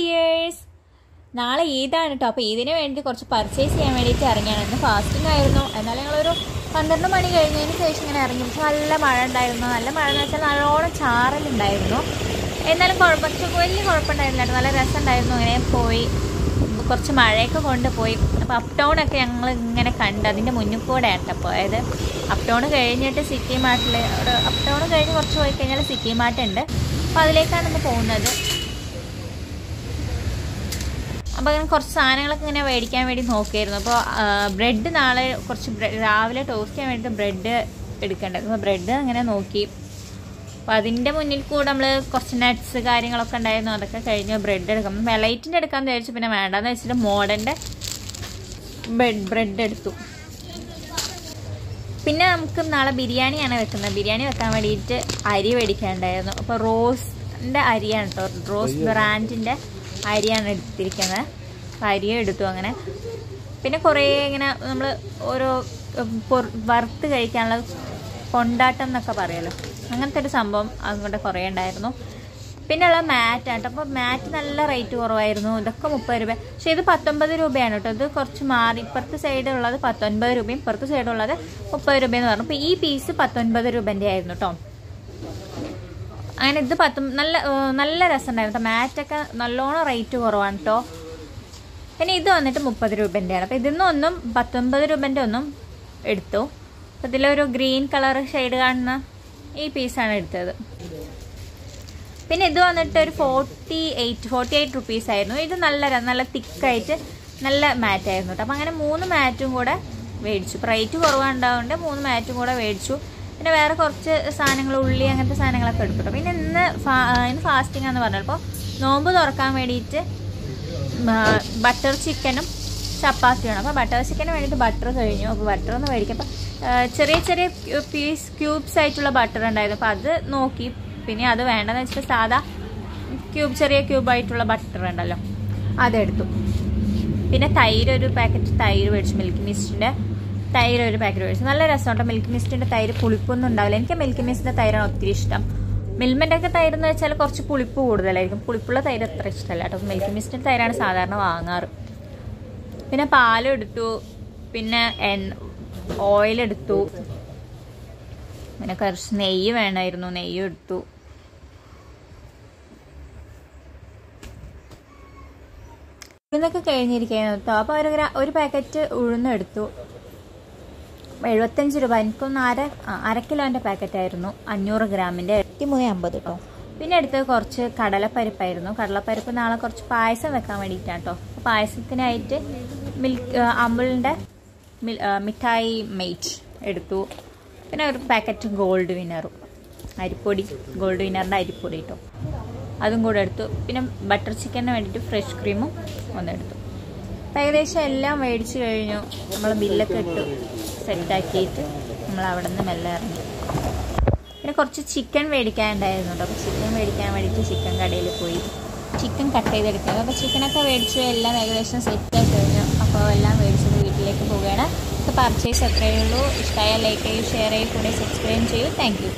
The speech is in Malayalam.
ഡിയേഴ്സ്. നാളെ ഈദാണ് കേട്ടോ അപ്പോൾ ഈദിന് വേണ്ടി കുറച്ച് പർച്ചേസ് ചെയ്യാൻ വേണ്ടിയിട്ട് ഇറങ്ങിയാണ്. ഇന്ന് ഫാസ്റ്റിംഗ് ആയിരുന്നു. എന്നാൽ ഞങ്ങളൊരു പന്ത്രണ്ട് മണി കഴിഞ്ഞതിന് ശേഷം ഇങ്ങനെ ഇറങ്ങി. പക്ഷെ നല്ല മഴ ഉണ്ടായിരുന്നു. നല്ല മഴ എന്ന് വെച്ചാൽ നല്ലോണം ചാറലുണ്ടായിരുന്നു. എന്നാലും കുഴപ്പം പക്ഷെ വലിയ കുഴപ്പമുണ്ടായിരുന്നില്ല. നല്ല രസമുണ്ടായിരുന്നു. അങ്ങനെ പോയി കുറച്ച് മഴയൊക്കെ കൊണ്ടുപോയി അപ്പോൾ അപ് ടൗണൊക്കെ ഞങ്ങൾ ഇങ്ങനെ കണ്ട് അതിന്റെ മുന്നിൽ കൂടെ ആട്ടോ പോയത്. അപ് ടൗൺ കഴിഞ്ഞിട്ട് സിറ്റി മാർട്ടിൽ ഒരു അപ് ടൗൺ കഴിഞ്ഞ് കുറച്ച് പോയി കഴിഞ്ഞാൽ സിറ്റി മാർട്ട് ഉണ്ട് അപ്പോൾ അതിലേക്കാണ് ഇന്ന് പോകുന്നത്. അപ്പോൾ അങ്ങനെ കുറച്ച് സാധനങ്ങളൊക്കെ ഇങ്ങനെ മേടിക്കാൻ വേണ്ടി നോക്കിയായിരുന്നു. അപ്പോൾ ബ്രെഡ് നാളെ കുറച്ച് രാവിലെ ടോസ്റ്റ് ചെയ്യാൻ വേണ്ടിയിട്ട് ബ്രെഡ് എടുക്കേണ്ടത്. അപ്പോൾ ബ്രെഡ് അങ്ങനെ നോക്കി. അപ്പോൾ അതിന്റെ മുന്നിൽ കൂടെ നമ്മൾ കുറച്ച് നട്ട്സ് കാര്യങ്ങളൊക്കെ ഉണ്ടായിരുന്നു. അതൊക്കെ കഴിഞ്ഞ് ബ്രെഡ് എടുക്കാം. മെലൈറ്റിന്റെ എടുക്കാമെന്ന് വിചാരിച്ചു. പിന്നെ വേണ്ടാന്ന് വെച്ചിട്ട് മോഡന്റെ ബ്രെഡ് ബ്രെഡ് എടുത്തു. പിന്നെ നമുക്ക് നാളെ ബിരിയാണിയാണ് വെക്കുന്നത്. ബിരിയാണി വെക്കാൻ വേണ്ടിയിട്ട് അരി മേടിക്കാനുണ്ടായിരുന്നു. അപ്പോൾ റോസിന്റെ അരിയാണ് കേട്ടോ. റോസ് ബ്രാൻഡിന്റെ അരിയാണ് എടുത്തിരിക്കുന്നത്. അപ്പോൾ അരിയും എടുത്തു അങ്ങനെ. പിന്നെ കുറേ ഇങ്ങനെ നമ്മൾ ഓരോ വറുത്ത് കഴിക്കാനുള്ള കൊണ്ടാട്ടം എന്നൊക്കെ പറയുമല്ലോ അങ്ങനത്തെ ഒരു സംഭവം അങ്ങോട്ട് കുറേ ഉണ്ടായിരുന്നു. പിന്നെ ഉള്ള മാറ്റ് ആട്ടോ അപ്പോൾ മാറ്റ് നല്ല റേറ്റ് കുറവായിരുന്നു. ഇതൊക്കെ മുപ്പത് രൂപ. പക്ഷെ ഇത് പത്തൊമ്പത് രൂപയാണ് കേട്ടോ ഇത് കുറച്ച് മാറി. ഇപ്പുറത്തെ സൈഡുള്ളത് പത്തൊൻപത് രൂപയും ഇപ്പുറത്തെ സൈഡുള്ളത് മുപ്പത് രൂപയെന്ന് പറഞ്ഞു. അപ്പോൾ ഈ പീസ് പത്തൊൻപത് രൂപന്റെ ആയിരുന്നു കേട്ടോ അങ്ങനെ ഇത് പത്തും നല്ല നല്ല രസമുണ്ടായിരുന്നു. മാറ്റൊക്കെ നല്ലോണം റേറ്റ് കുറവാണ് കേട്ടോ പിന്നെ ഇത് വന്നിട്ട് മുപ്പത് രൂപന്റെയാണ്. അപ്പോൾ ഇതിൽ ഒന്നും പത്തൊൻപത് രൂപന്റെ ഒന്നും എടുത്തു. അപ്പോൾ ഇതിലൊരു ഗ്രീൻ കളർ ഷെയ്ഡ് കാണുന്ന ഈ പീസാണ് എടുത്തത്. പിന്നെ ഇത് വന്നിട്ട് ഒരു forty eight forty eight rupees ആയിരുന്നു. ഇത് നല്ല നല്ല തിക്കായിട്ട് നല്ല മാറ്റായിരുന്നു കേട്ടോ അപ്പം അങ്ങനെ മൂന്ന് മാറ്റും കൂടെ മേടിച്ചു. റേറ്റ് കുറവുണ്ടാവുകൊണ്ട് മൂന്ന് മാറ്റും കൂടെ മേടിച്ചു. പിന്നെ വേറെ കുറച്ച് സാധനങ്ങൾ ഉള്ളി അങ്ങനത്തെ സാധനങ്ങളൊക്കെ എടുക്കട്ടോ പിന്നെ ഇന്ന് ഫാ ഇന്ന് ഫാസ്റ്റിംഗ് ആണെന്ന് പറഞ്ഞപ്പോൾ നോമ്പ് തുറക്കാൻ വേണ്ടിയിട്ട് ബട്ടർ ചിക്കനും ചപ്പാത്തിയാണ് അപ്പോൾ ബട്ടർ ചിക്കന് വേണ്ടിയിട്ട് ബട്ടർ കഴിഞ്ഞു. അപ്പോൾ ബട്ടർ ഒന്ന് മേടിക്കും അപ്പോൾ ചെറിയ ചെറിയ പീസ് ക്യൂബ്സ് ആയിട്ടുള്ള ബട്ടർ ഉണ്ടായിരുന്നു. അപ്പോൾ അത് നോക്കി. പിന്നെ അത് വേണ്ടെന്ന് വെച്ചിട്ട് സാധാ ക്യൂബ് ചെറിയ ക്യൂബായിട്ടുള്ള ബട്ടർ ഉണ്ടല്ലോ അതെടുത്തു. പിന്നെ തൈര് ഒരു പാക്കറ്റ് തൈര് മേടിച്ചു. മിൽക്ക് മിസ്റ്റിന്റെ തൈര് ഒരു പാക്കറ്റ് മേടിച്ചു നല്ല രസമുണ്ട്. മിൽക്ക് മിസ്റ്റിന്റെ തൈര് പുളിപ്പൊന്നും ഉണ്ടാവില്ല. എനിക്ക് മിൽക്ക് മിസ്റ്റിന്റെ തൈരാണ് ഒത്തിരി ഇഷ്ടം. മിൽമന്റെ ഒക്കെ തൈര് എന്ന് വെച്ചാൽ കുറച്ച് പുളിപ്പ് കൂടുതലായിരിക്കും. പുളിപ്പുള്ള തൈര് അത്ര ഇഷ്ടമല്ല കേട്ടോ. മിൽക്ക് മിസ്റ്റിന്റെ തൈരാണ് സാധാരണ വാങ്ങാറ്. പിന്നെ പാലെടുത്തു. പിന്നെ എണ്ണ ഓയിൽ എടുത്തു പിന്നെ കുറച്ച് നെയ്യ് വേണമായിരുന്നു. നെയ്യ് എടുത്തു. ഇതൊക്കെ കഴിഞ്ഞിരിക്കുന്നു കേട്ടോ. അപ്പോൾ ഒരു ഒരു പാക്കറ്റ് ഉഴുന്നെടുത്തു എഴുപത്തഞ്ച് രൂപ. എനിക്കൊന്ന് അര അര കിലോന്റെ പാക്കറ്റായിരുന്നു അഞ്ഞൂറ് ഗ്രാമിന്റെ എഴുപത്തി മൂന്ന് അമ്പത് കേട്ടോ പിന്നെ എടുത്തത് കുറച്ച് കടലപ്പരിപ്പായിരുന്നു. കടലപ്പരിപ്പ് നാളെ കുറച്ച് പായസം വെക്കാൻ വേണ്ടിയിട്ടാണ് കേട്ടോ അപ്പോൾ പായസത്തിനായിട്ട് മിൽക്ക് അമുലിന്റെ മിൽ മിഠായി മെയ്റ്റ് എടുത്തു. പിന്നെ ഒരു പാക്കറ്റ് ഗോൾഡ് വിന്നറും അരിപ്പൊടി ഗോൾഡ് വിന്നറിന്റെ അരിപ്പൊടി കേട്ടോ അതും കൂടെ എടുത്തു. പിന്നെ ബട്ടർ ചിക്കന് വേണ്ടിയിട്ട് ഫ്രഷ് ക്രീമും ഒന്നെടുത്തു ഏകദേശം എല്ലാം മേടിച്ചു കഴിഞ്ഞു. നമ്മൾ ബില്ലൊക്കെ ഇട്ടു. സെറ്റാക്കിയിട്ട് നമ്മൾ അവിടെ നിന്ന് മെല്ലെ ഇറങ്ങി. പിന്നെ കുറച്ച് ചിക്കൻ മേടിക്കാനുണ്ടായിരുന്നു കേട്ടോ അപ്പോൾ ചിക്കൻ മേടിക്കാൻ വേണ്ടിയിട്ട് ചിക്കൻ കടയിൽ പോയി. ചിക്കൻ കട്ട് ചെയ്തെടുക്കാം അപ്പോൾ ചിക്കനൊക്കെ മേടിച്ചു. എല്ലാം ഏകദേശം സെറ്റായി കഴിഞ്ഞു. അപ്പോൾ എല്ലാം മേടിച്ചത് വീട്ടിലേക്ക് പോവുകയാണ്. അപ്പോൾ പർച്ചേസ് എത്രയേ ഉള്ളൂ. ഇഷ്ടമായ ലൈക്ക് ചെയ്യൂ ഷെയർ ചെയ്യൂ കൂടെ സബ്സ്ക്രൈബ് ചെയ്യൂ. Thank you